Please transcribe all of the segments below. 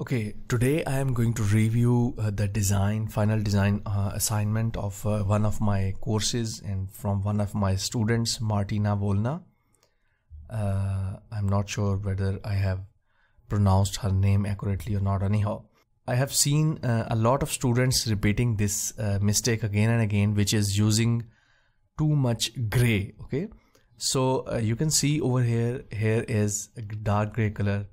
Okay, today I am going to review uh, the design, final design uh, assignment of uh, one of my courses and from one of my students, Martina Volna. Uh, I'm not sure whether I have pronounced her name accurately or not, anyhow. I have seen uh, a lot of students repeating this uh, mistake again and again, which is using too much gray. Okay, so you can see over here, here is a dark gray color.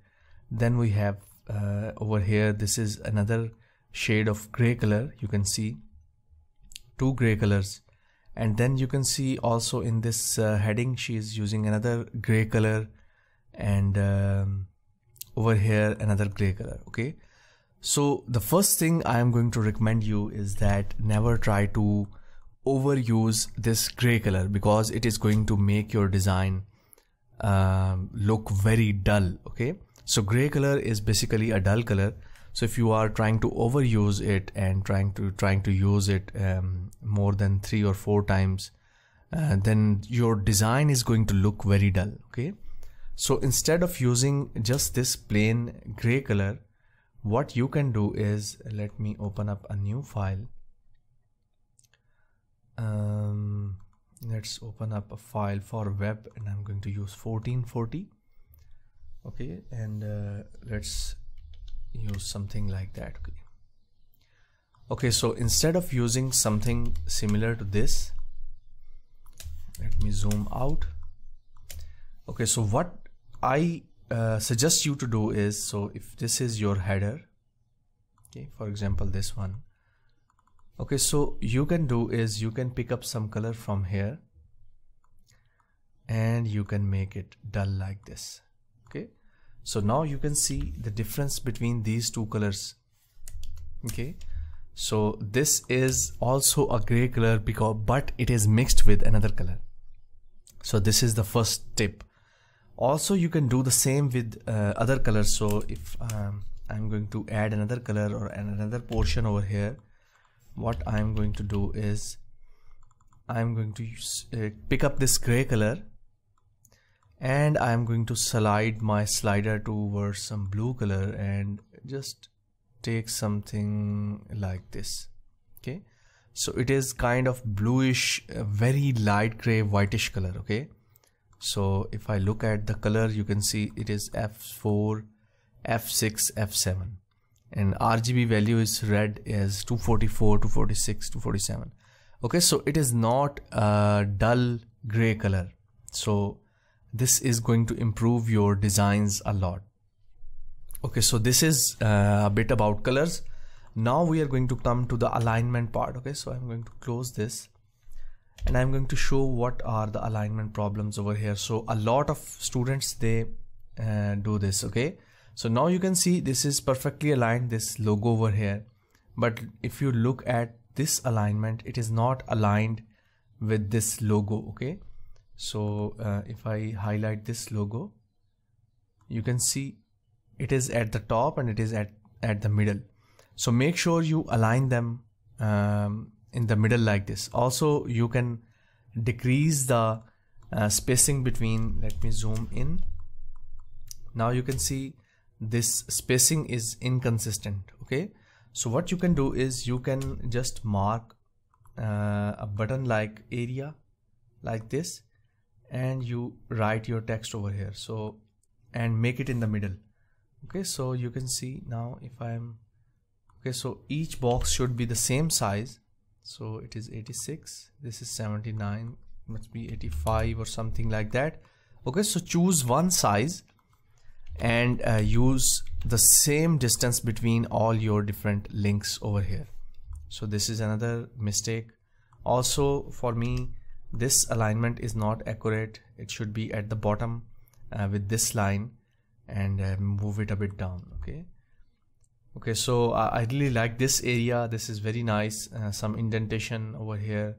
Then we have uh, over here this is another shade of gray color. You can see two gray colors. And then you can see also in this uh, heading she is using another gray color. And um, over here another gray color okay? So the first thing I am going to recommend you is that never try to overuse this gray color because it is going to make your design um, look very dull okay so gray color is basically a dull color. So if you are trying to overuse it and trying to trying to use it um, more than three or four times, uh, then your design is going to look very dull. Okay. So instead of using just this plain gray color, what you can do is let me open up a new file. Um, let's open up a file for web and I'm going to use 1440 okay and uh, let's use something like that okay. Okay so instead of using something similar to this let me zoom out. Okay so what I uh, suggest you to do is so if this is your header okay for example this one. Okay so you can do is you can pick up some color from here and you can make it dull like this so now you can see the difference between these two colors. Okay. So this is also a gray color because but it is mixed with another color. So this is the first tip. Also you can do the same with uh, other colors. So if um, I'm going to add another color or another portion over here what I'm going to do is I'm going to use, uh, pick up this gray color and I'm going to slide my slider towards some blue color and just take something like this okay? So it is kind of bluish very light gray whitish color okay? So if I look at the color you can see it is F4 F6 F7 and RGB value is red is 244 246 247 okay so it is not a dull gray color. So this is going to improve your designs a lot. Okay so this is uh, a bit about colors. Now we are going to come to the alignment part okay? So I'm going to close this and I'm going to show what are the alignment problems over here. So a lot of students they uh, do this okay? So now you can see this is perfectly aligned this logo over here. But if you look at this alignment it is not aligned with this logo okay so uh, if I highlight this logo you can see it is at the top and it is at at the middle. So make sure you align them um, in the middle like this. Also you can decrease the uh, spacing between let me zoom in. Now you can see this spacing is inconsistent okay? So what you can do is you can just mark uh, a button like area like this and you write your text over here. So and make it in the middle. Okay so you can see now if I'm okay so each box should be the same size. So it is 86 this is 79 must be 85 or something like that. Okay so choose one size and uh, use the same distance between all your different links over here. So this is another mistake. Also for me this alignment is not accurate. It should be at the bottom uh, with this line and uh, move it a bit down okay? Okay so uh, I really like this area. This is very nice. Uh, some indentation over here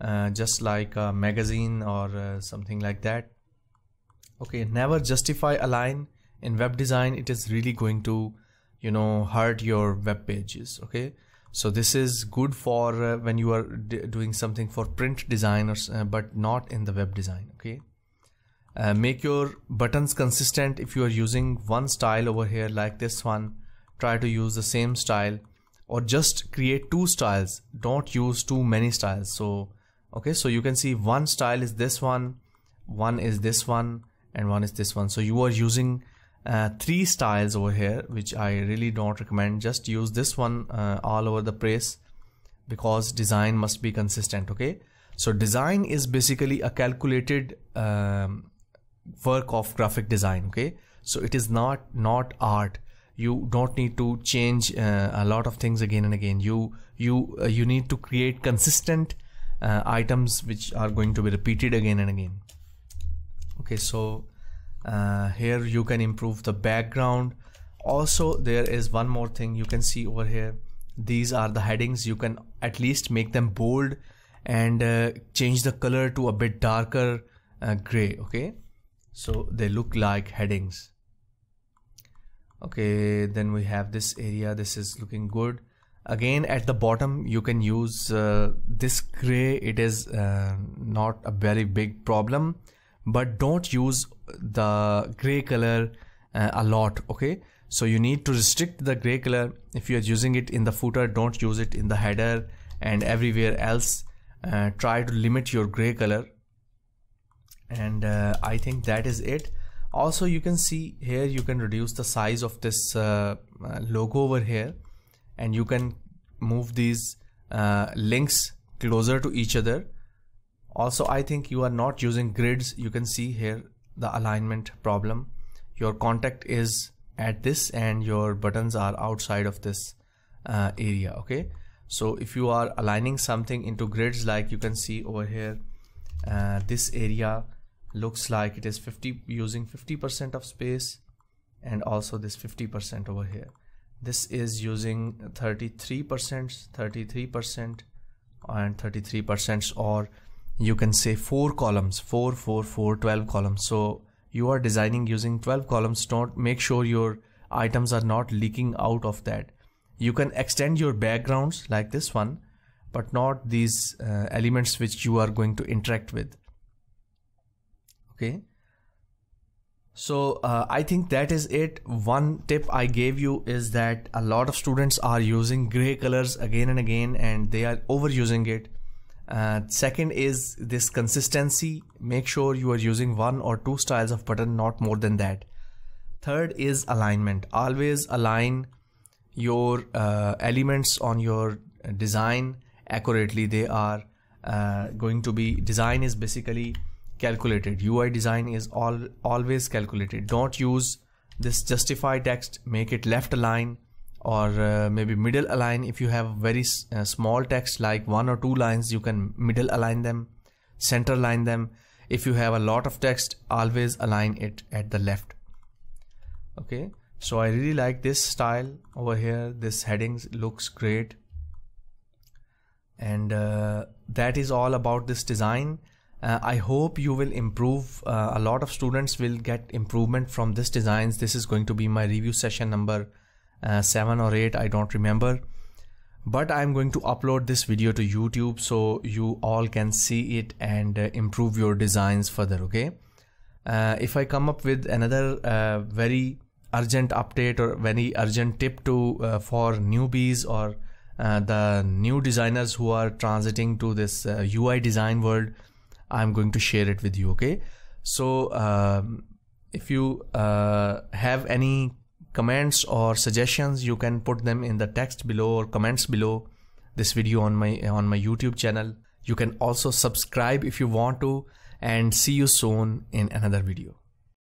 uh, just like a magazine or uh, something like that. Okay never justify a line in web design. It is really going to you know hurt your web pages okay so this is good for uh, when you are doing something for print designers uh, but not in the web design okay? Uh, make your buttons consistent. If you are using one style over here like this one try to use the same style or just create two styles. Don't use too many styles. So okay so you can see one style is this one one is this one and one is this one. So you are using uh, three styles over here which I really don't recommend. Just use this one uh, all over the place because design must be consistent okay? So design is basically a calculated um, work of graphic design okay? So it is not not art. You don't need to change uh, a lot of things again and again. You you uh, you need to create consistent uh, items which are going to be repeated again and again. Okay so uh, here you can improve the background. Also there is one more thing you can see over here. These are the headings. You can at least make them bold and uh, change the color to a bit darker uh, gray okay? So they look like headings. Okay then we have this area. This is looking good. Again at the bottom you can use uh, this gray. It is uh, not a very big problem but don't use the gray color uh, a lot okay? So you need to restrict the gray color. If you are using it in the footer don't use it in the header and everywhere else. Uh, try to limit your gray color. And uh, I think that is it. Also you can see here you can reduce the size of this uh, uh logo over here. And you can move these uh, links closer to each other also I think you are not using grids. You can see here the alignment problem. Your contact is at this and your buttons are outside of this uh, area okay? So if you are aligning something into grids like you can see over here uh, this area looks like it is 50 using 50% of space and also this 50% over here. This is using 33% 33% and 33% or you can say four columns 4 4 4 12 columns. So you are designing using 12 columns. Don't make sure your items are not leaking out of that. You can extend your backgrounds like this one but not these uh, elements which you are going to interact with. Okay? So uh, I think that is it. One tip I gave you is that a lot of students are using gray colors again and again and they are overusing it. Uh, second is this consistency. Make sure you are using one or two styles of button, not more than that. Third is alignment. Always align your uh, elements on your design accurately. They are uh, going to be design is basically calculated ui design is all always calculated don't use this justify text make it left align or uh, maybe middle align. If you have very uh, small text like one or two lines you can middle align them center line them. If you have a lot of text always align it at the left. Okay? So I really like this style over here. This headings looks great. And uh, that is all about this design. Uh, I hope you will improve. Uh, a lot of students will get improvement from this designs. This is going to be my review session number uh, 7 or 8, I don't remember. But I'm going to upload this video to YouTube so you all can see it and uh, improve your designs further, okay? Uh, if I come up with another uh, very urgent update or very urgent tip to for newbies or the new designers who are transiting to this UI design world, I'm going to share it with you. Okay. So um, if you uh, have any comments or suggestions, you can put them in the text below or comments below this video on my on my YouTube channel. You can also subscribe if you want to and see you soon in another video.